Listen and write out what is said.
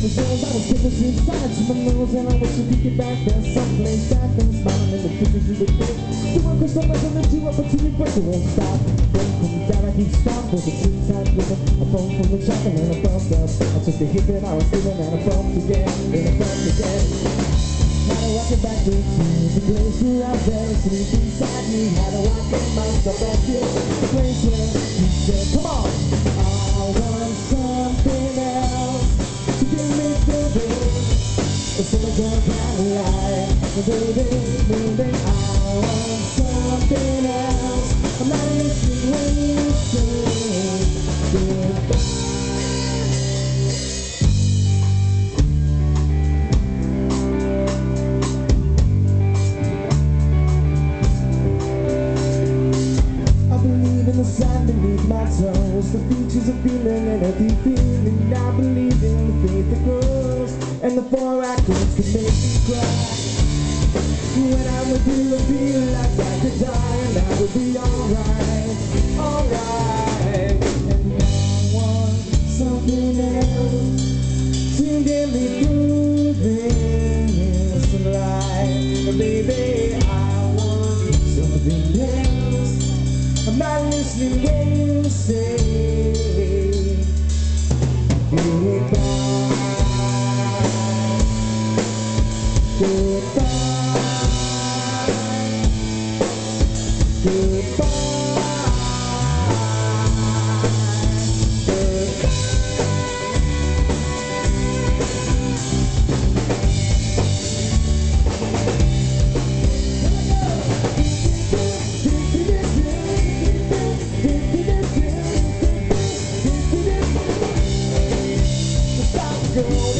was gold, I was getting inside to my nose And I wish you. could get back there someplace back and smiling in the pictures you would take Doing crystal like I'm into up until you break, it won't stop Then comes down, I keep stop for the sweet time living I phone from the chopping and then I bumped up I took the hit that I was feeling and I bumped again, and I bumped again how to walk it back into the place where I fell asleep inside me How to walk it myself back to the place Baby, baby, I want something else listening when you the sand beneath my toes, the beaches of feeling and deep feeling. I believe in the faith that grows, four accords can make me cry. When I'm with you, I feel like I could die, and I would be alright, alright. And I want something else to get me through this life, baby. I want something else. I'm not listening when you say. Goodbye. go.